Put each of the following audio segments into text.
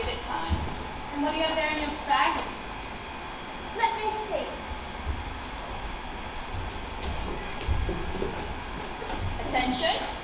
give it time. And what do you have there in your bag? Let me see. Attention.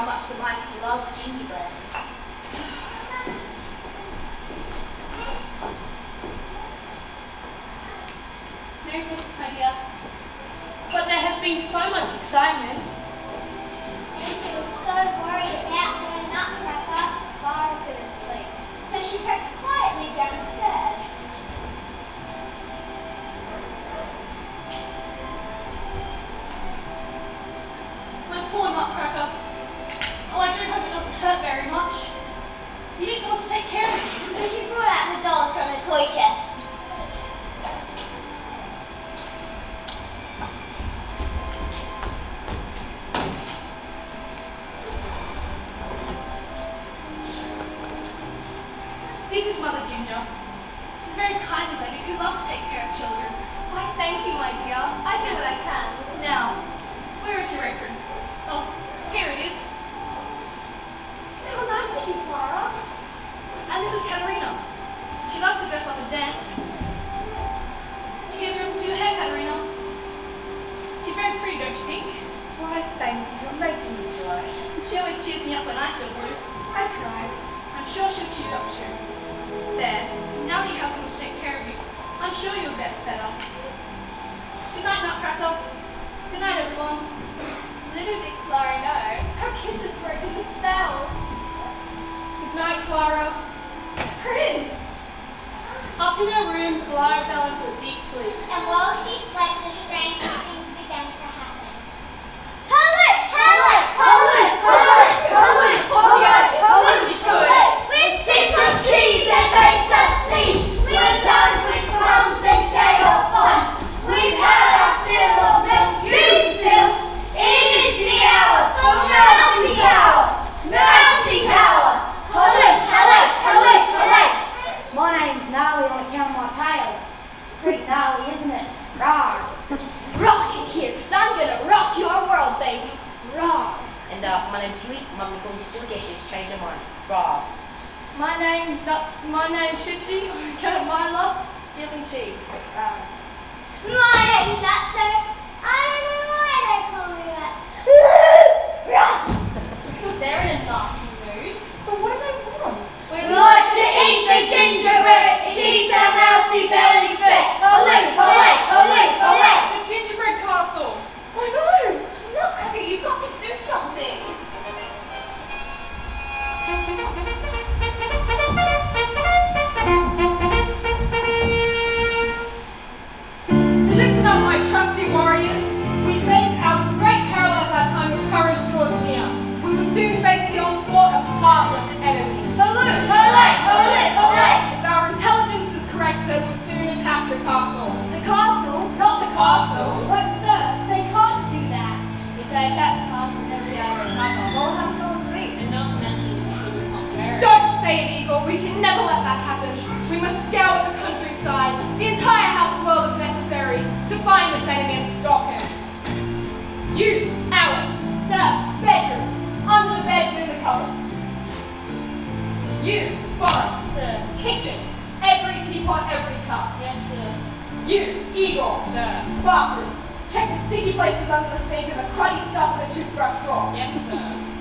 how much the mice love gingerbread. Merry Christmas, my dear. But there has been so much excitement. And she was so worried about her nut cracker, Clara couldn't sleep. So she crept quietly downstairs. Yes.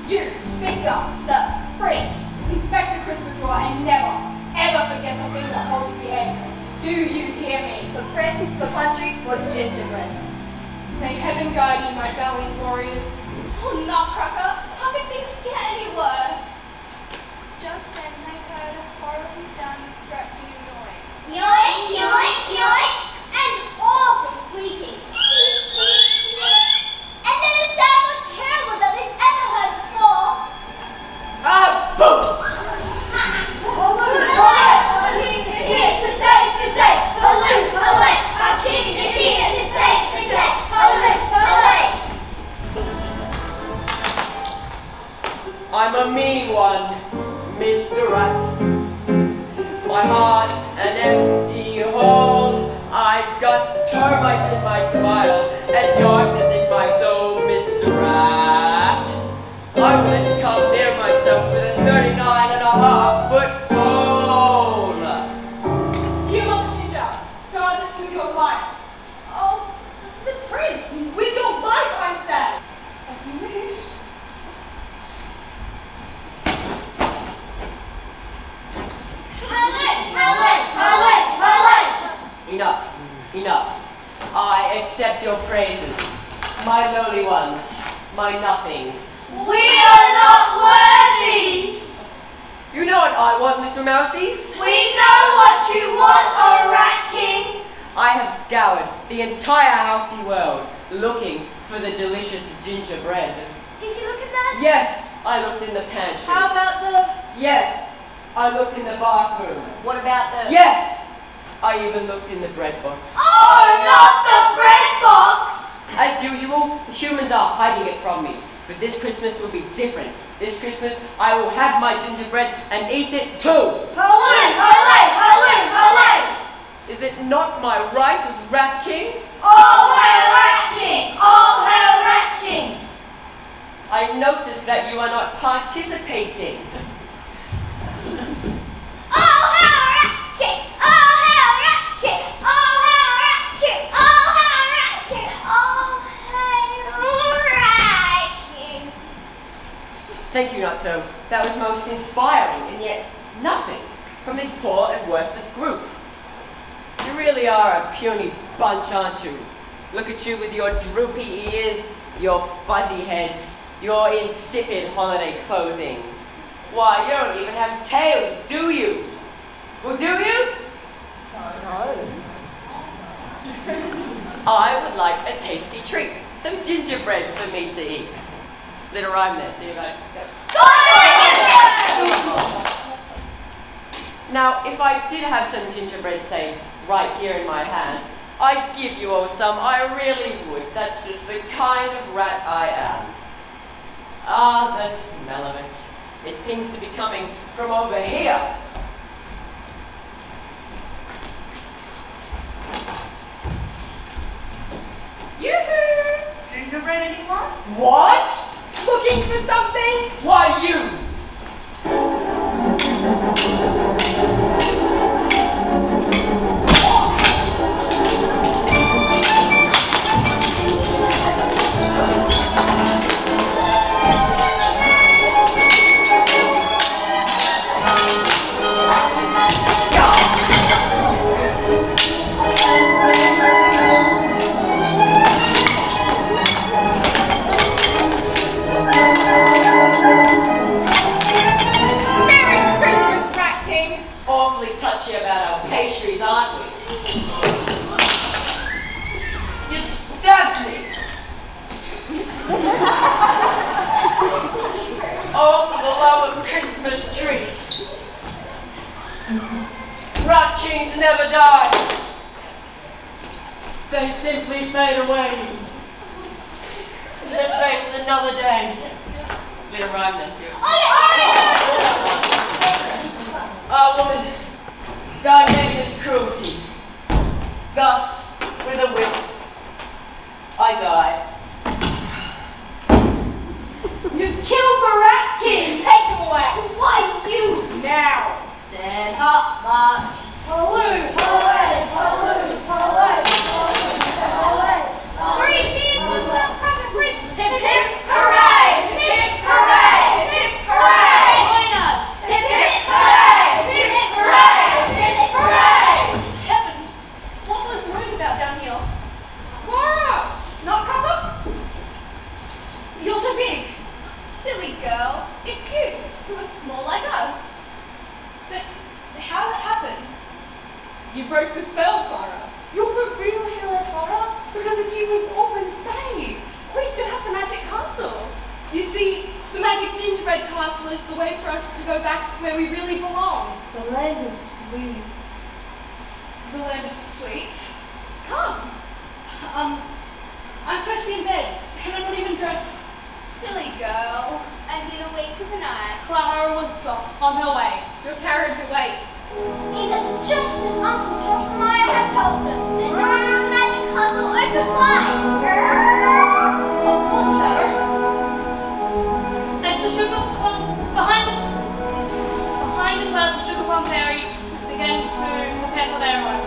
You, Victor, sir, fridge. Inspect the Christmas drawer and never, ever forget the thing that holds the eggs. Do you hear me? The prince, the country, for gingerbread. May heaven guide you, my valiant warriors. Oh, Nutcracker, how can things get any worse? Just then they heard a horrible sound of scratching and gnawing. Yoink, yoink, yoink, mean one, Mr. Rat. My heart an empty hole. I've got termites in my smile and looked in the bread box. Oh, not the bread box. As usual, the humans are hiding it from me. But this Christmas will be different. This Christmas, I will have my gingerbread and eat it too. Hooray, hooray, hooray, hooray. Is it not my right as Rat King? All hail Rat King, all hail Rat King. I notice that you are not participating. Thank you, Nutso. That was most inspiring, and yet nothing from this poor and worthless group. You really are a puny bunch, aren't you? Look at you with your droopy ears, your fuzzy heads, your insipid holiday clothing. Why, you don't even have tails, do you? Well, do you? I would like a tasty treat. Some gingerbread for me to eat. Little rhyme there, see if I... Now, if I did have some gingerbread, say, right here in my hand, I'd give you all some, I really would. That's just the kind of rat I am. Ah, the smell of it. It seems to be coming from over here. Yoo-hoo! Gingerbread anyone? What? Looking for something? Why you? I die. You've killed the Rat King. Take him away. Why you now? Dad, But how did it happen? You broke the spell, Clara. You're the real hero, Clara. Because if you would all been stayed, we still have the magic castle. You see, the magic gingerbread castle is the way for us to go back to where we really belong. The land of sweet. The land of sweets. Come. Um, I'm supposed to be in bed, and I'm not even dressed. Silly girl. And in a wink of an eye. Clara was gone on her way. Your carriage awaits. Because just as Uncle Drosselmeyer had told them, the door to the magic castle opened wide. Prepare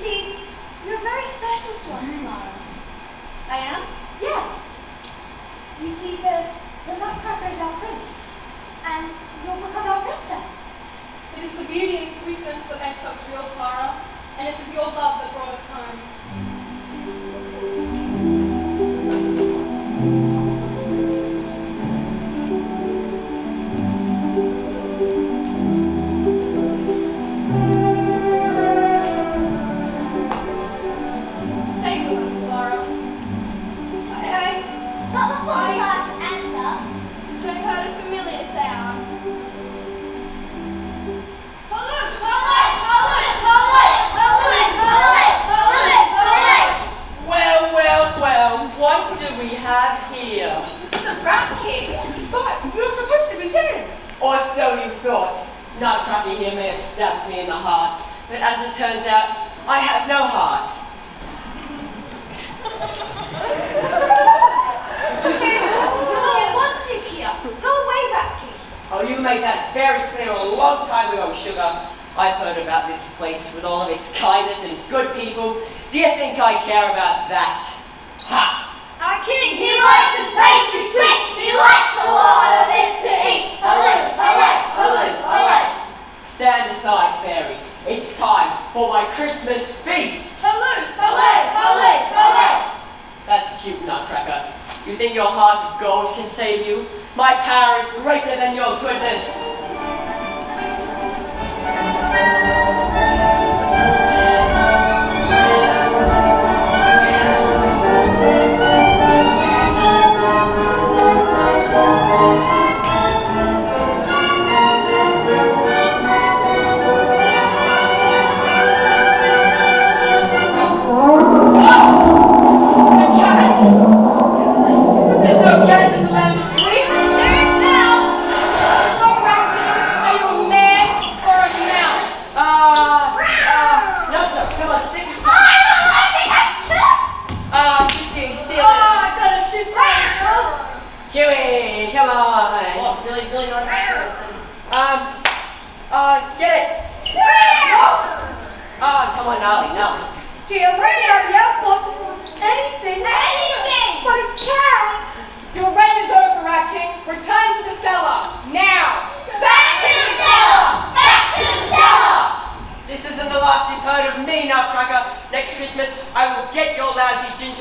see, you're very special to us, Clara. I am? Yes. You see, the, the Nutcracker is our prince, and you'll become our princess. It is the beauty and sweetness that makes us real, Clara, and it was your love that brought us home. Thought. Nutcracker here may have stabbed me in the heart, but as it turns out, I have no heart. You're not wanted here. Go away, Rat Oh, you made that very clear a long time ago, Sugar. I've heard about this place with all of its kindness and good people. Do you think I care about that? Ha! Our king, He likes his pastry sweet. He likes a lot of it to eat. Hello, hello, hello, hello. Stand aside, fairy. It's time for my Christmas feast. Hello, Hello, hello, hello. That's cute, Nutcracker. You think your heart of gold can save you? My power is greater than your goodness.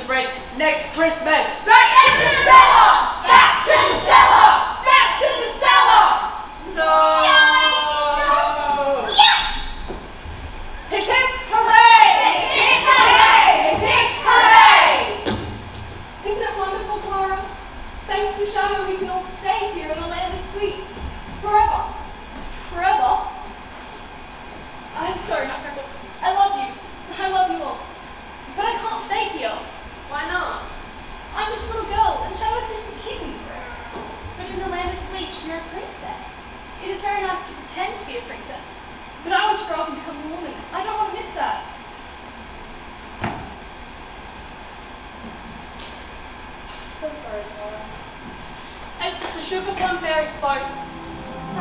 break next Christmas. Right the. Sugar Plum Fairy spoke.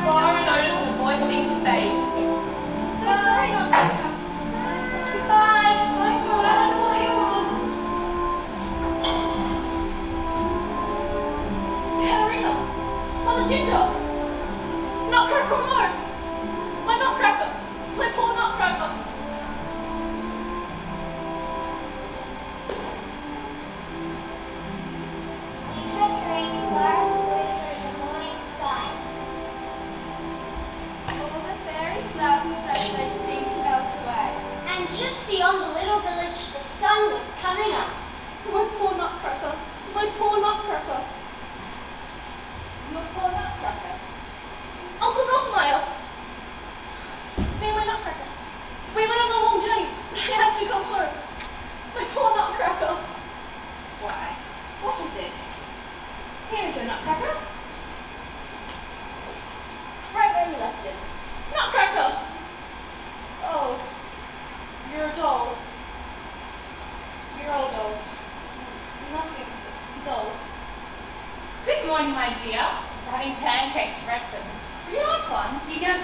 Clara noticed the voice seemed to fade.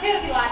good if you like.